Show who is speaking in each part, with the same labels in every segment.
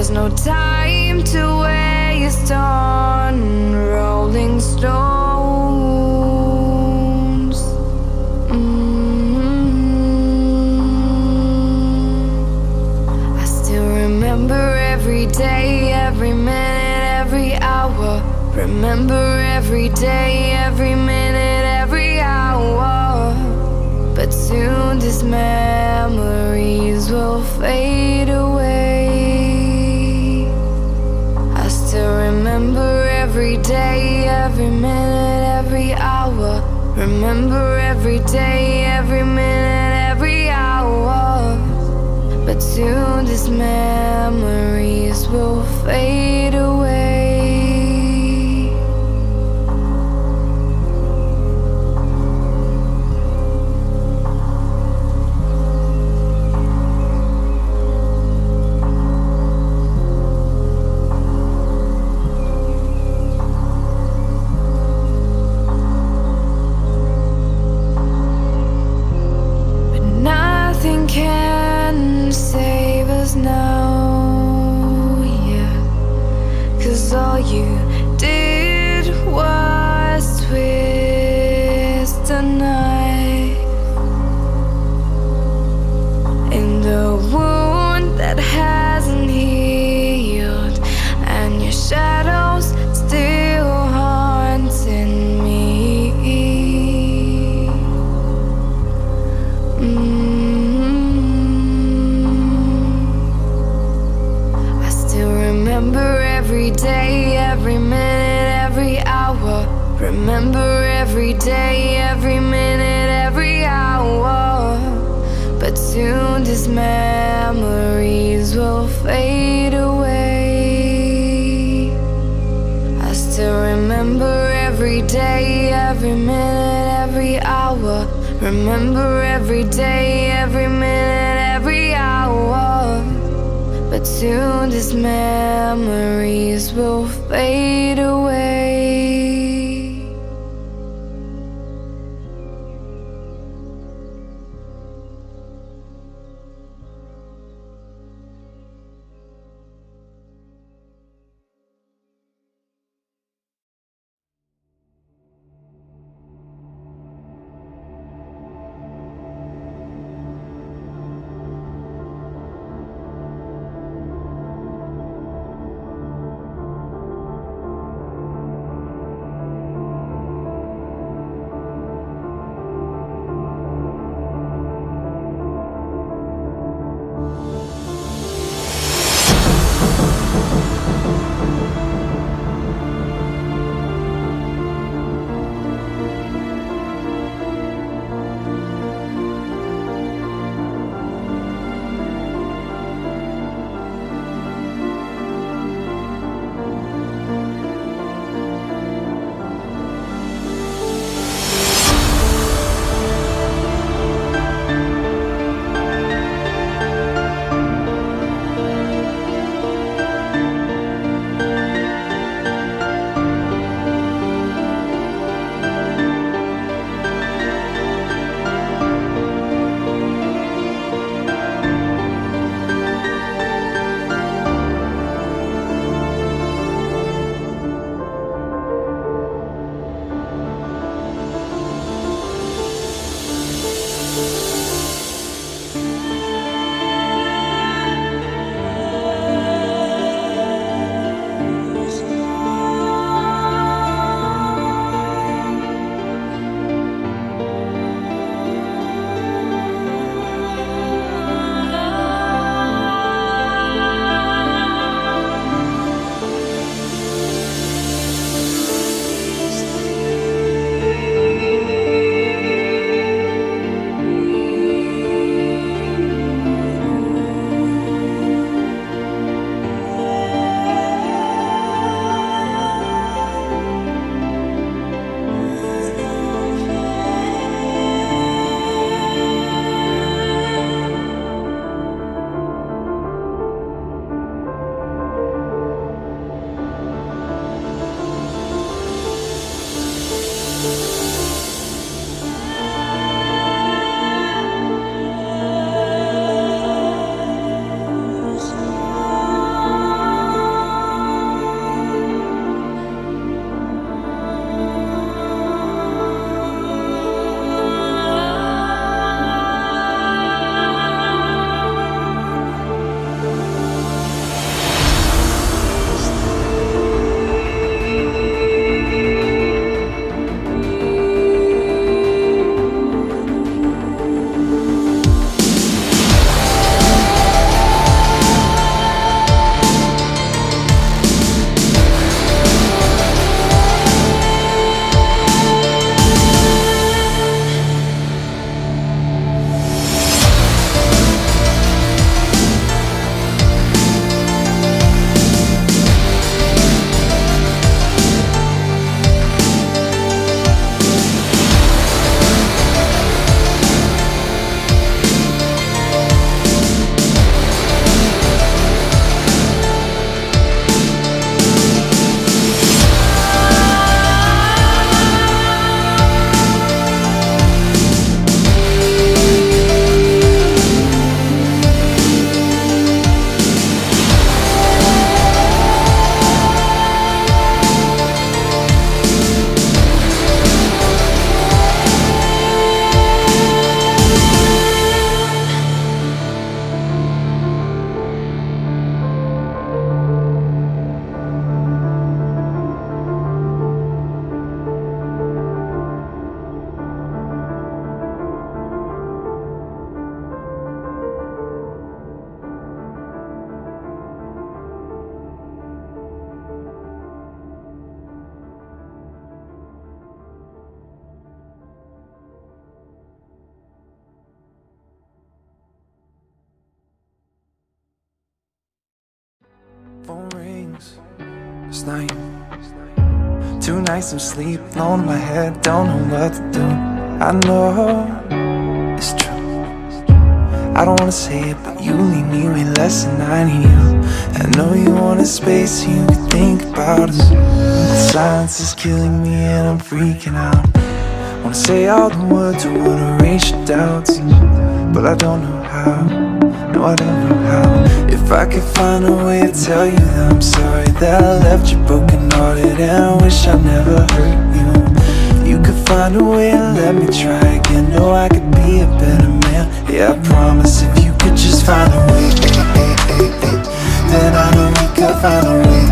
Speaker 1: there's no time to waste on rolling stones. Mm. I still remember every day, every minute, every hour. Remember every day, every minute, day, every minute, every hour. But soon these memories will fade Mm-hmm. I still remember every day, every minute, every hour. Remember every day, soon these memories will
Speaker 2: things. It's you. Two nights of sleep, in my head, don't know what to do. I know it's true. I don't wanna say it, but you need me way less than I need you. I know you want a space so you can think about it. The silence is killing me and I'm freaking out. Wanna say all the words, I wanna erase your doubts, but I don't know how. No, I don't know how. If I could find a way to tell you that I'm sorry that I left you broken hearted and wish I never hurt you. You could find a way and let me try again. Know I could be a better man. Yeah, I promise if you could just find a way, then I know we could find a way.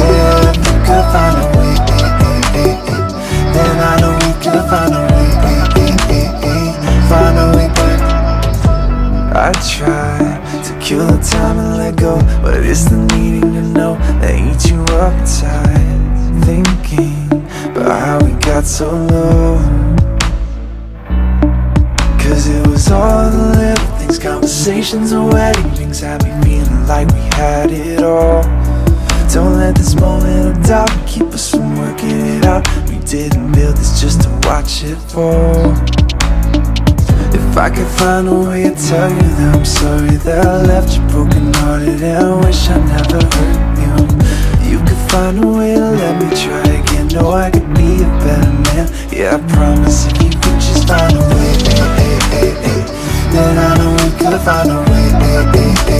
Speaker 2: Yeah, if you could find a way, then I know we could find a way. Kill the time and let go, but it's the needing to know that eats you up inside. Thinking about how we got so low. Find a way to tell you that I'm sorry that I left you broken hearted and I wish I never hurt you. You could find a way to let me try again. Know I could be a better man. Yeah, I promise if you could just find a way, eh, eh, eh, then I know we could find a way.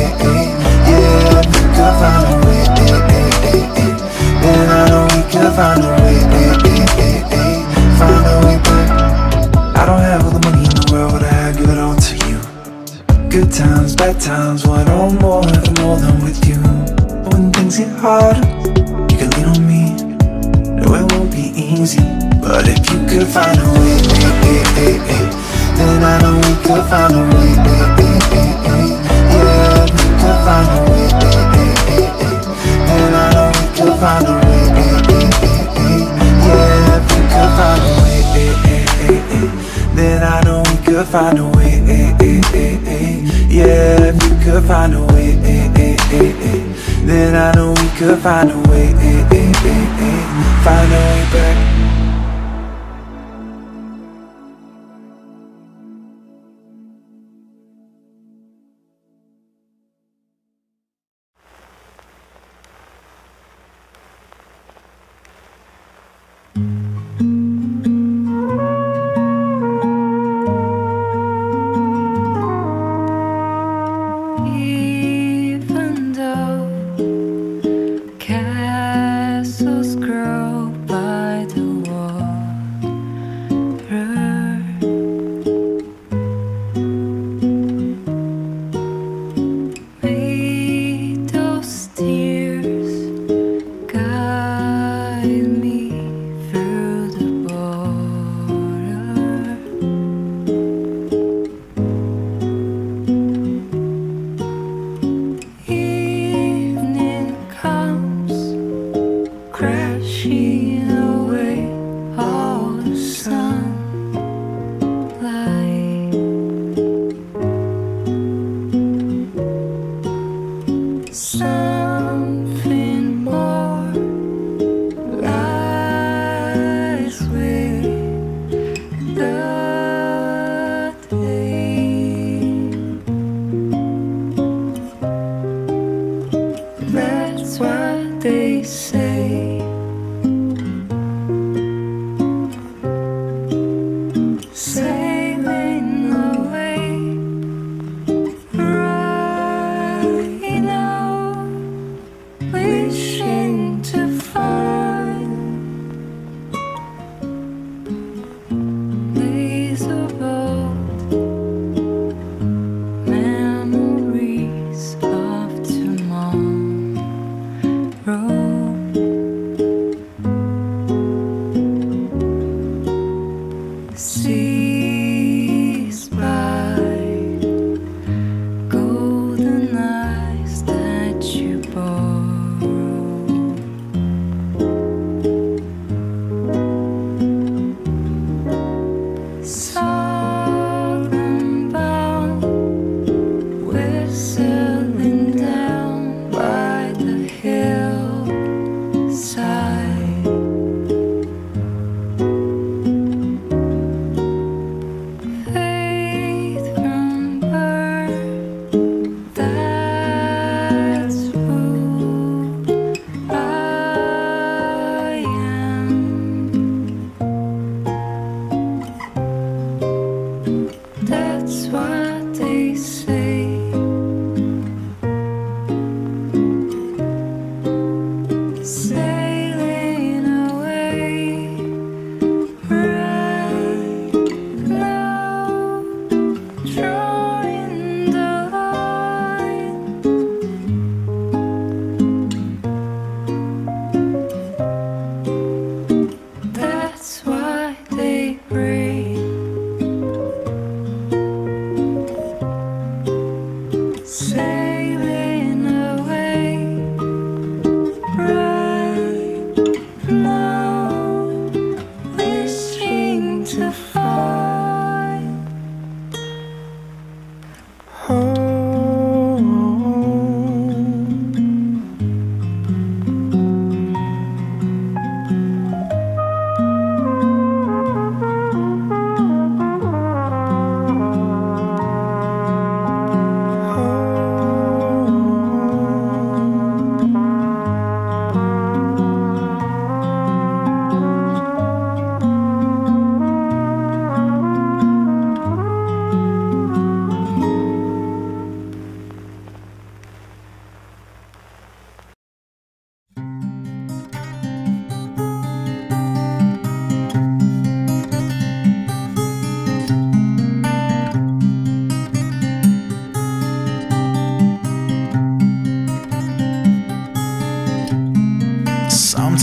Speaker 1: Days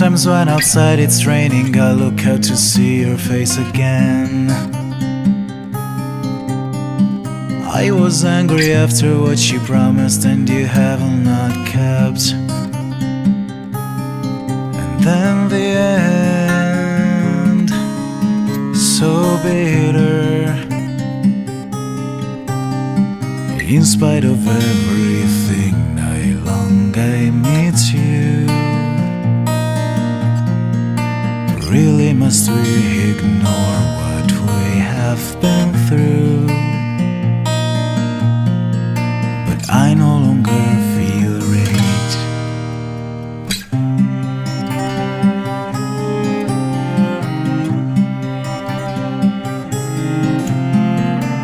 Speaker 2: Sometimes when outside it's raining, I look out to see your face again. I was angry after what you promised and you have not kept. And then the end, so bitter. In spite of everything, I long I meet you. Really, must we ignore what we have been through? But I no longer feel rage.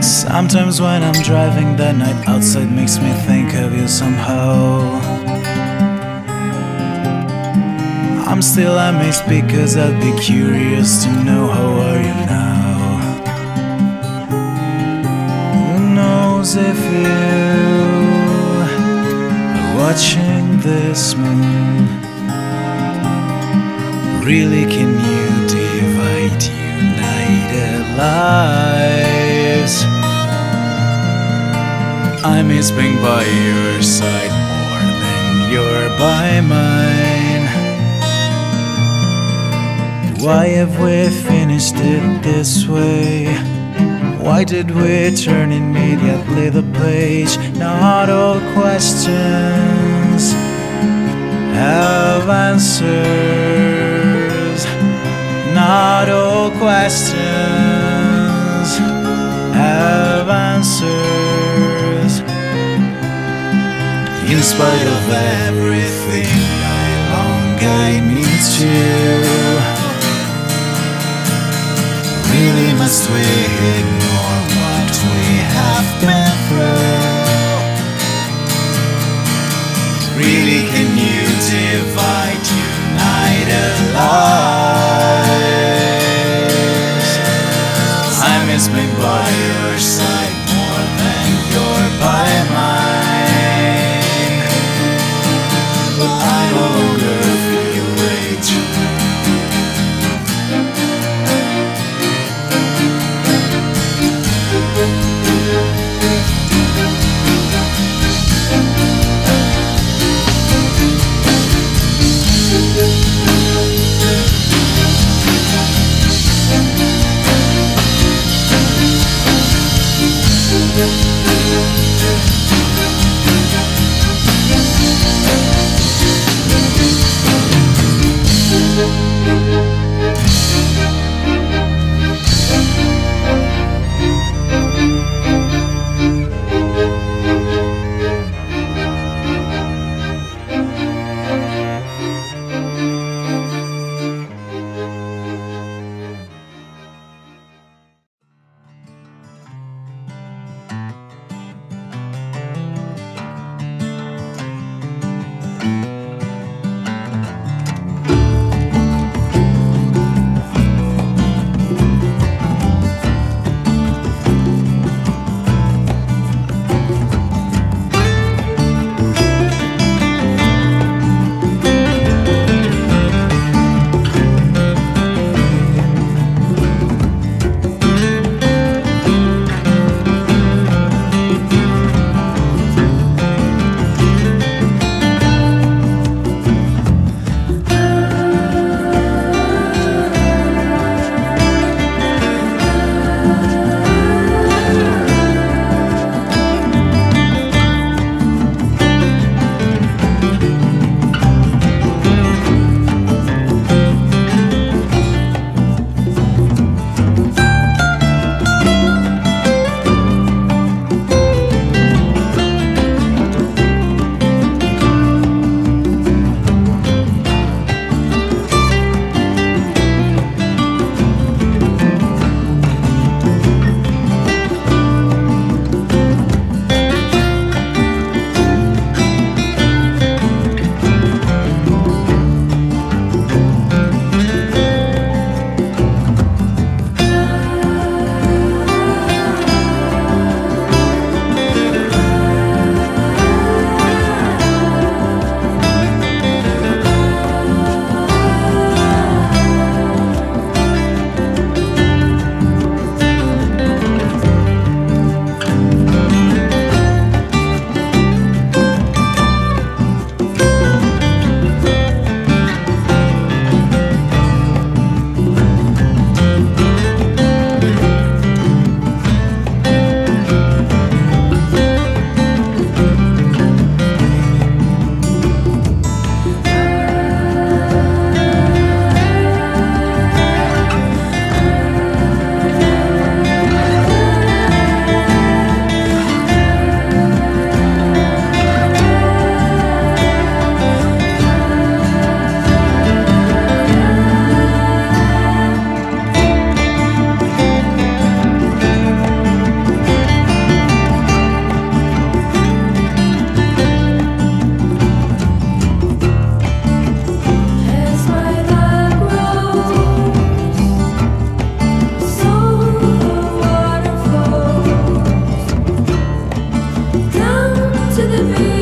Speaker 2: Sometimes when I'm driving, the night outside makes me think of you somehow. I'm still amazed because I'd be curious to know how are you now. Who knows if you are watching this moon? Really, can you divide united lives? I miss being by your side more than you're by mine. Why have we finished it this way? Why did we turn immediately the page? Not all questions have answers. Not all questions have answers. In spite of everything, I long I need you. Must we ignore what we have been through? Really, can you divide united lives? the